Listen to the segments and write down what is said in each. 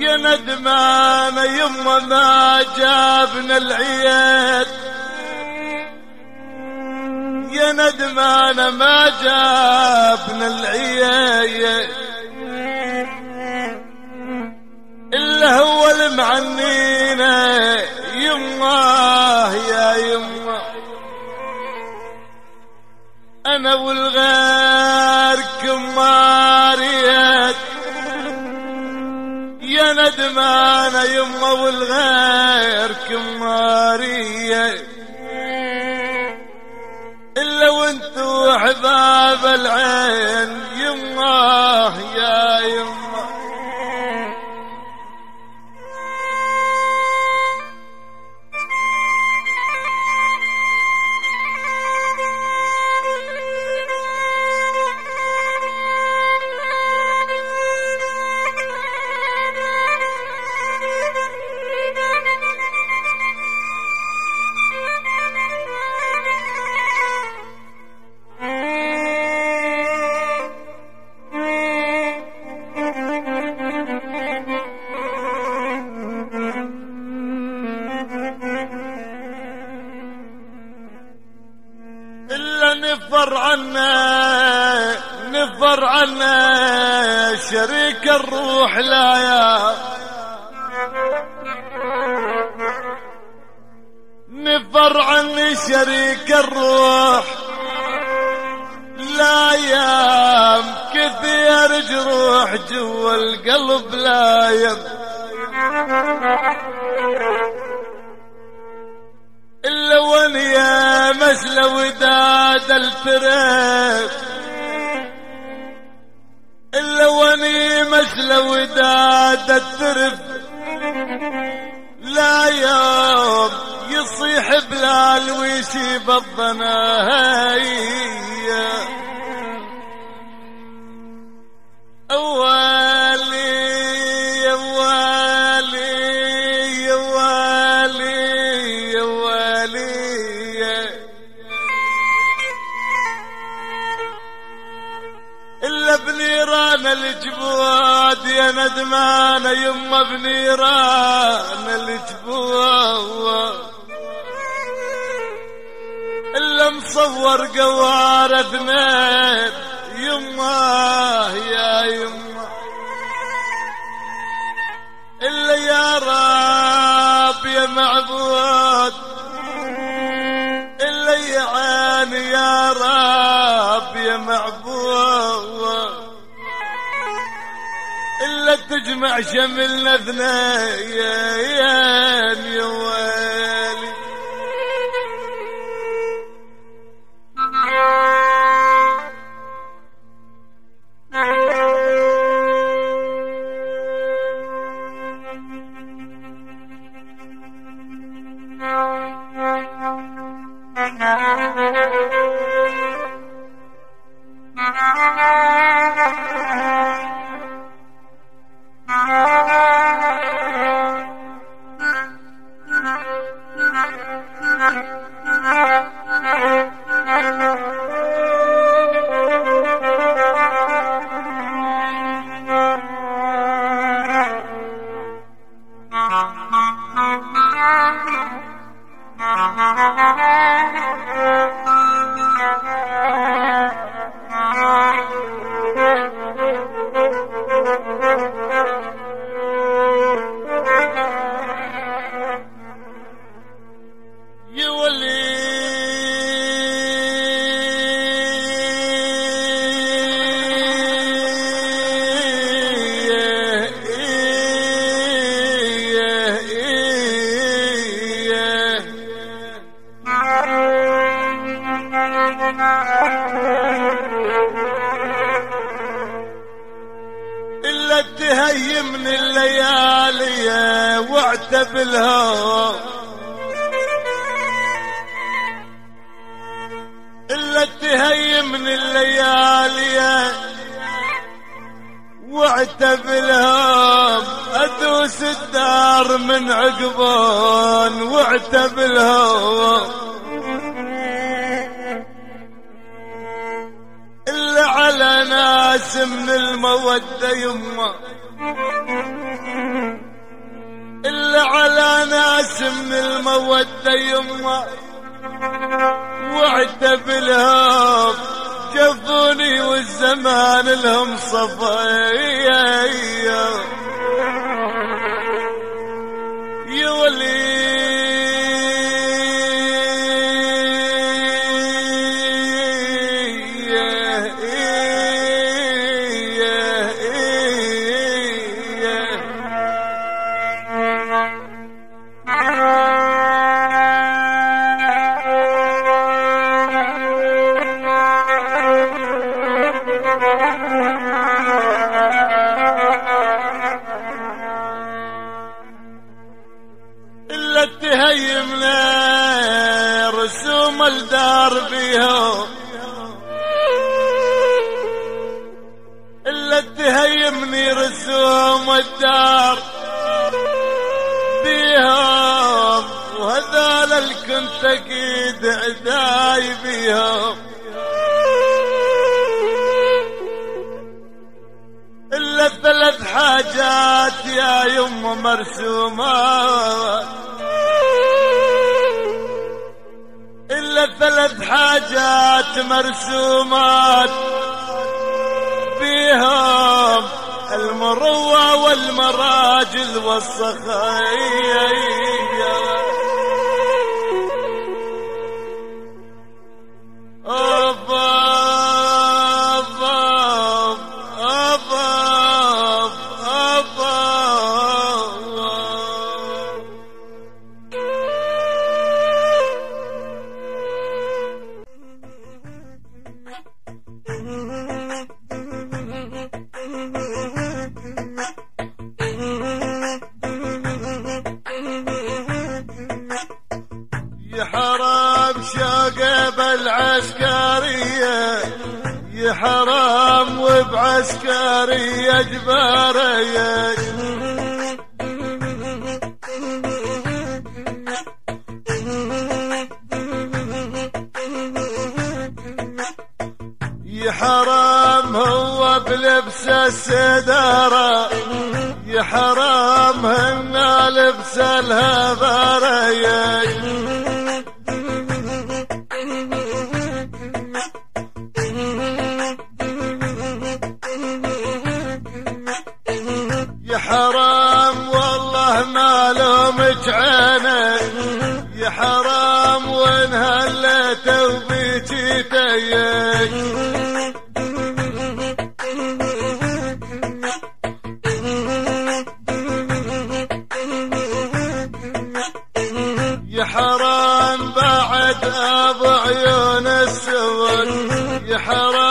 يا ندمان يما ما جابنا العيد. يا ندمان ما جابنا العيد. إلا هو المعنينا. يما يا يما. أنا والغير كماريت يا ندمانة يما والغير كماريت إلا وانتو حباب العين يما يا يما. الروح لا يا. نفر عني شريك الروح لا يام كثير جروح جوا القلب لا يم إلا ونيا مسل وداد الفريق إلا وني مسل وداد الترف. لا يوم يصيح بلال ويشيب الضنايا أولي بنيران الجبواد يا ندمان يما بنيران الجبواد إلا مصور قوار اثنين يما يا يما. إلا يا رب يا معبود تجمع شملنا اثنين يا الليالي واعتب الهوى إلا تهي من الليالي. واعتبلهم ادوس الدار من عقبون واعتبلهم إلا على ناس من المودة يمه إلا على ناس من المودة يمه واعتبلهم جفوني والزمان لهم صفايا. يولي الدار ثلاث حاجات مرسومات بيهم المروة والمراجل والصخية وبعسكرية جبارية يا حرام هو بلبس السدارة. يا حرام هن لبس الهبارية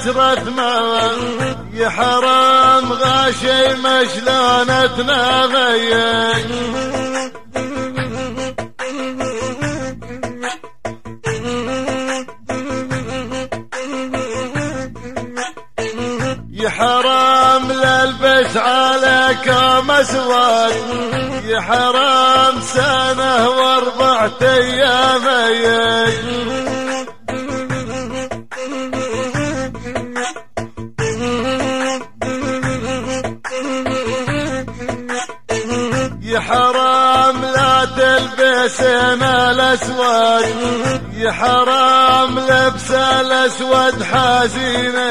كثرة ما يا حرام غاشي مشلونتنا غيك لبسنا الأسود يا حرام لبس الأسود حزينه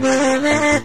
Bye.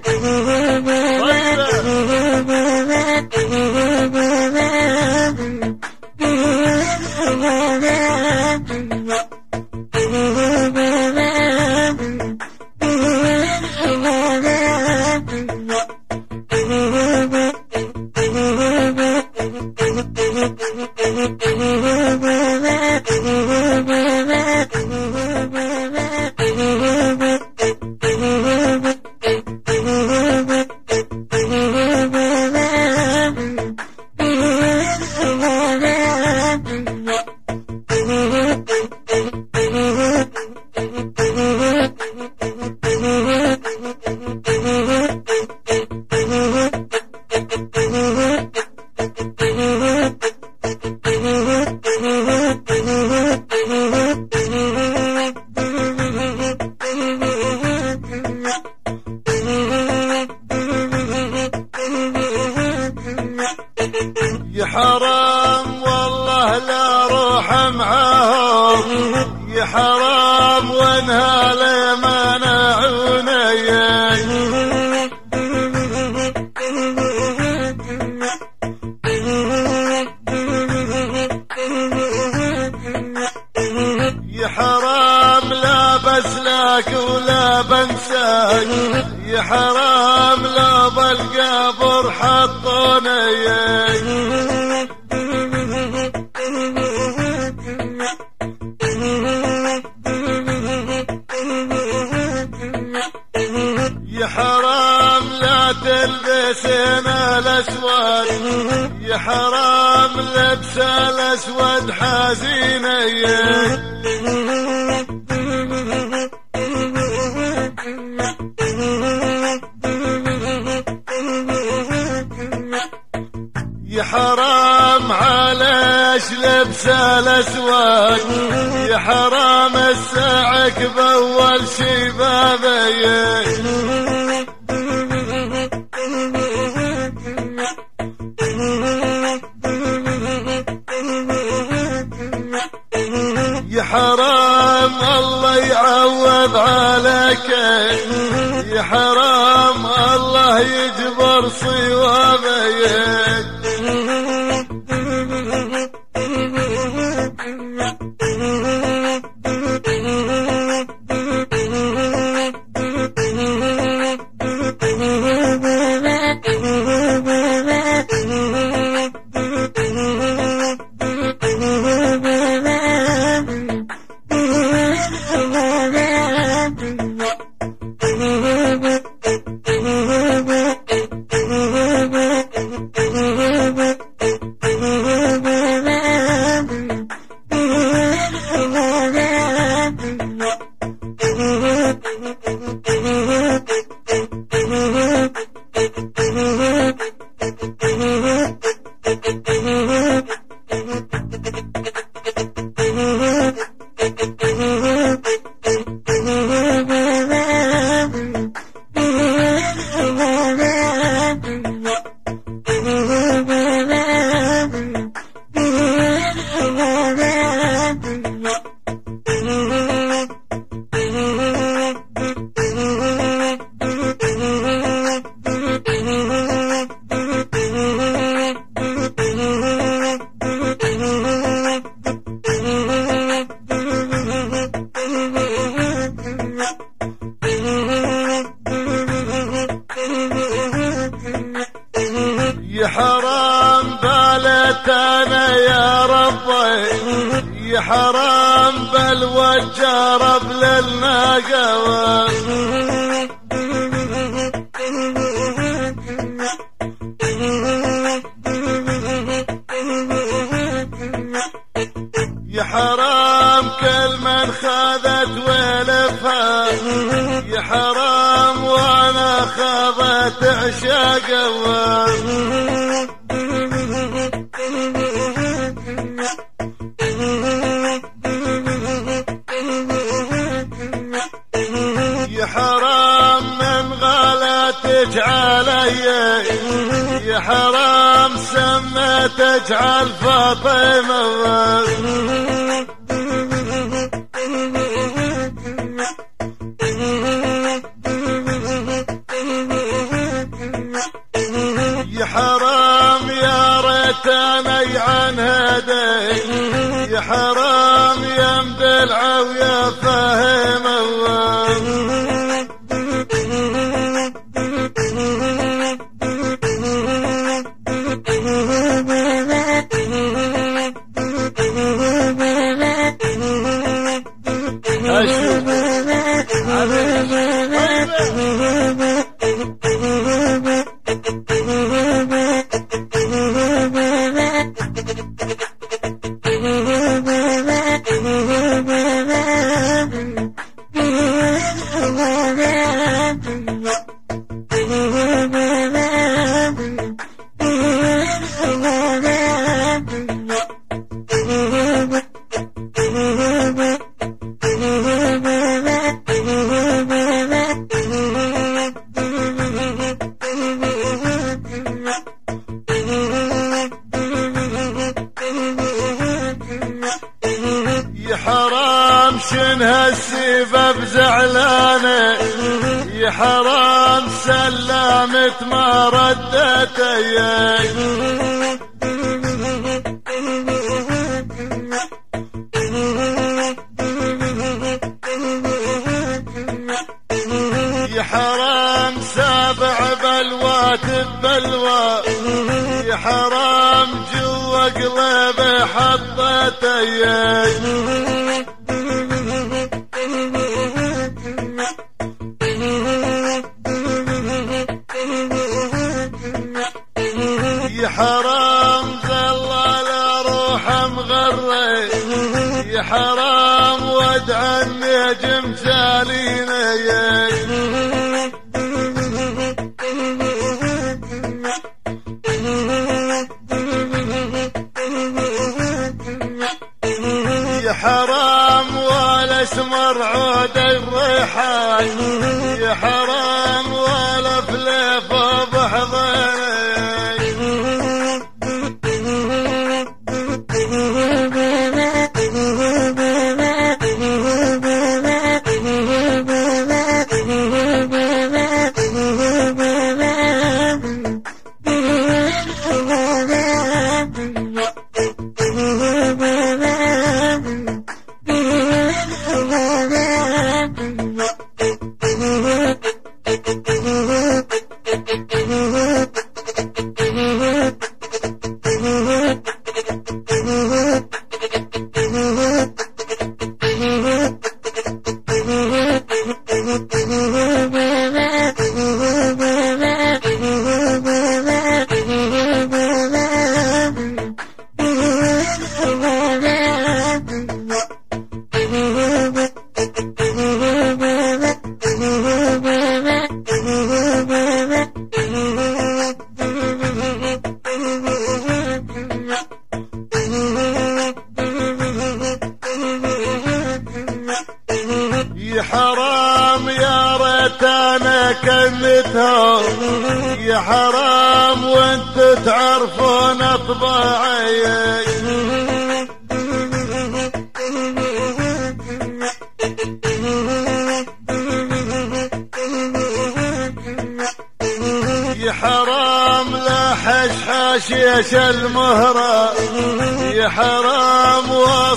Thank you. ورد الأسود. يا حرام لبس الأسود حزينيه حرام عليش لبس الأسود. يا حرام الساعك بأول شبابيه حرام يا حرام وأنا خذت عشاقها يا حرام من غلتك علي. يا حرام سمتك على الفاطمة يا حرام سلامت ما ردت يا حرام سابع بلوات بلوى. يا حرام جوا قلبي حطيت يا حرام ولا اسمر عود الريحان. يا حرام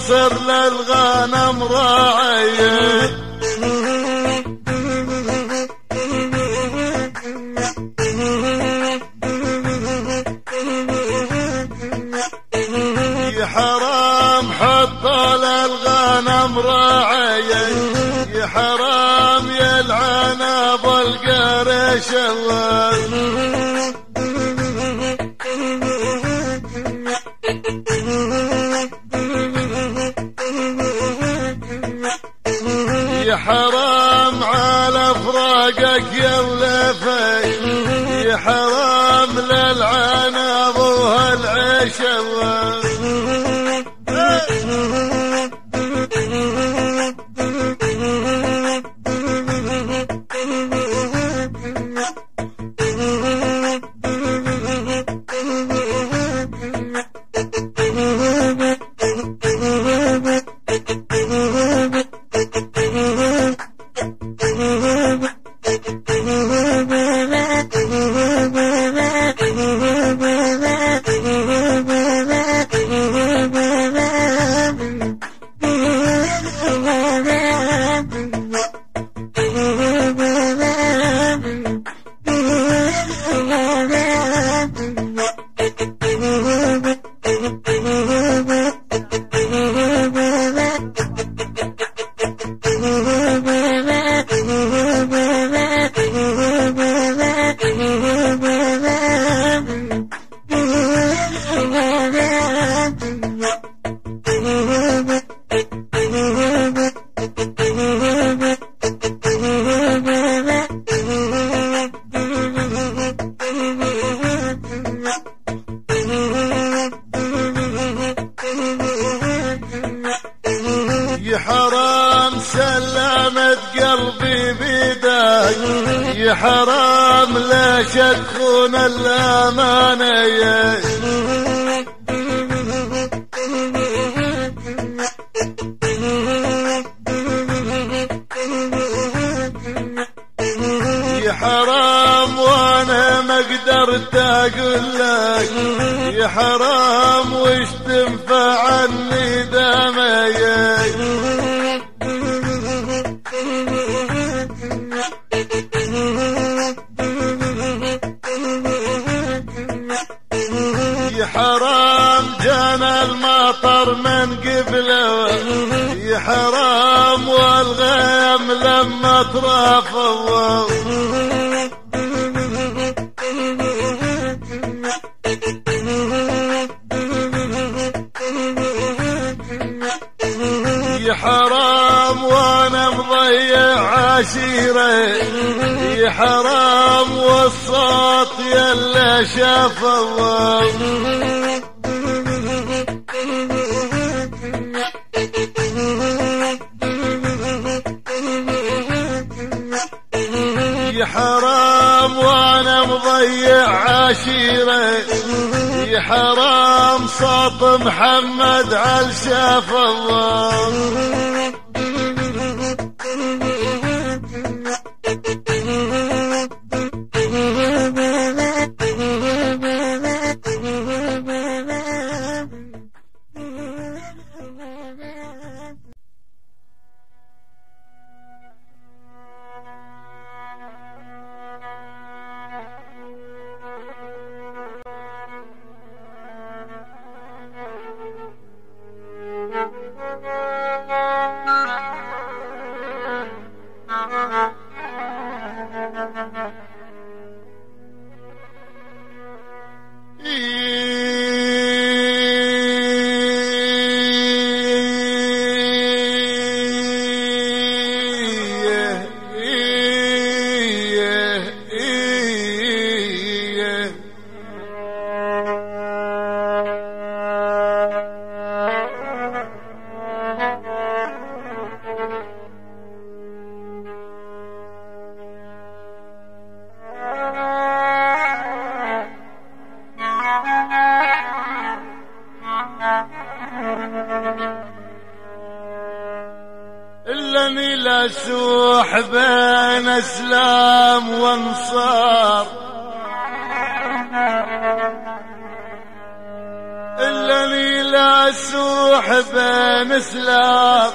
حرام واصر للغنم راعي يا حرام حط للغنم راعي يا حرام يلعن ابو القرش يا يا حرام جانا المطر من قبله. يا حرام والغيم لما ترافضوا يا حرام وأنا مضيع عشيرة. يا حرام شاف الله يا حرام وأنا مضيع عشيرة. يا حرام صوت محمد عال شاف الله بين اسلام وانصار. إلني لا سوح بين إسلام.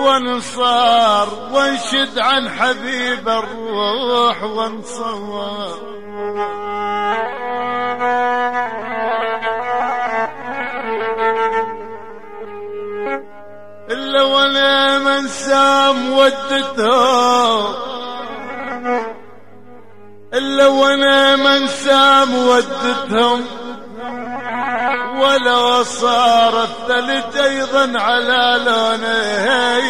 وانصار وانشد عن حبيب الروح وانصور مودتهم إلا وأنا منسى مودتهم ولا صار الثلج أيضا على لونه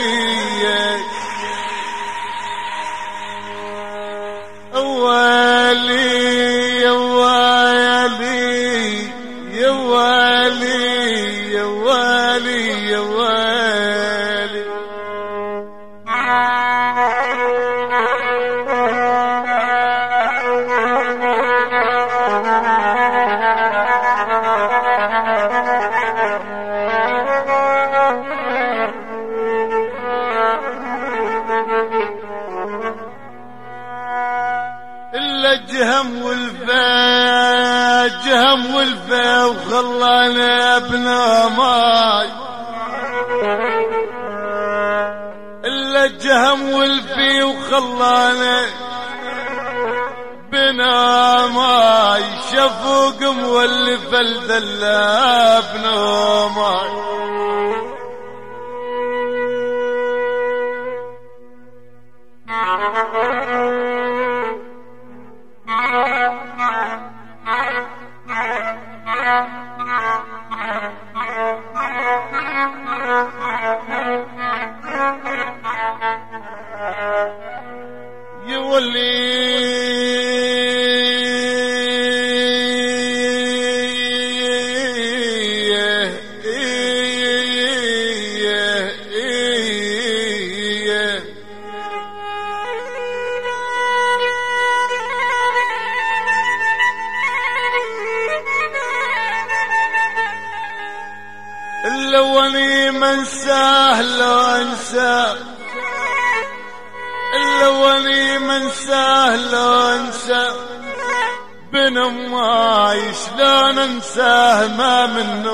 والي يا والي يا والي جهم والفا وخلانا ابنا ماي. إلا جهم والفي وخلانا بنا ماي. شفوق مولف الذلا ابنا منساه لو أنساه. إلا وني منساه لو انسى بن ماي شلون انساه ما منه.